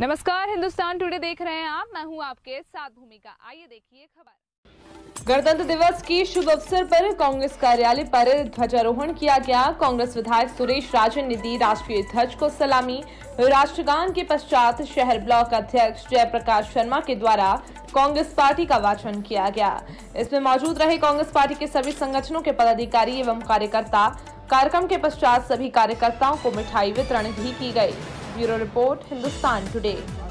नमस्कार, हिंदुस्तान टुडे देख रहे हैं आप। मैं हूँ आपके साथ भूमिका। आइए देखिए खबर। गणतंत्र दिवस की शुभ अवसर पर कांग्रेस कार्यालय पर ध्वजारोहण किया गया। कांग्रेस विधायक सुरेश राजन ने दी राष्ट्रीय ध्वज को सलामी। राष्ट्रगान के पश्चात शहर ब्लॉक अध्यक्ष जयप्रकाश शर्मा के द्वारा कांग्रेस पार्टी का वाचन किया गया। इसमें मौजूद रहे कांग्रेस पार्टी के सभी संगठनों के पदाधिकारी एवं कार्यकर्ता। कार्यक्रम के पश्चात सभी कार्यकर्ताओं को मिठाई वितरण भी की गई। Bureau report, Hindustan Today. में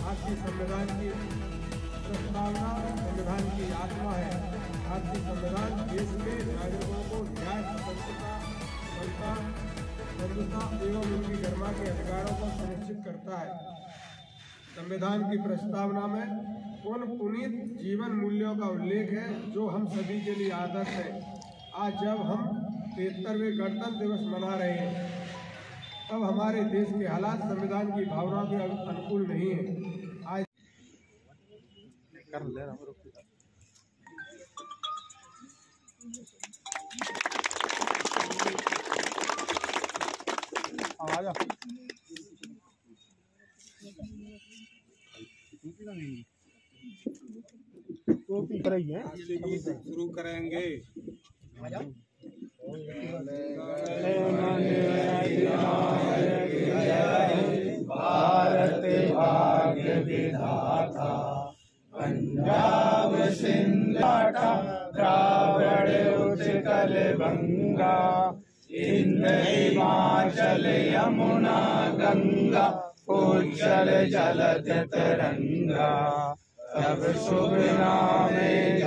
भारतीय संविधान की संविधान की आत्मा है भारतीय संविधान देश के नागरिकों को न्याय स्वतंत्रता समता एवं उनकी गरिमा के अधिकारों को सुनिश्चित करता है संविधान की प्रस्तावना में उन जीवन मूल्यों का उल्लेख है, जो हम सभी के लिए आदर्श है। आज जब हम तिहत्तरवें गणतंत्र दिवस मना रहे हैं, तब हमारे देश के हालात संविधान की भावना के अनुकूल नहीं है। आज। शुरू करेंगे भारत भाग्य विधाता पंजाब सिंधाटा द्रावण उत्कल बंगा इंद हिमाचल यमुना गंगा उज्जल जलद तरंगा तब शुभ नाम जा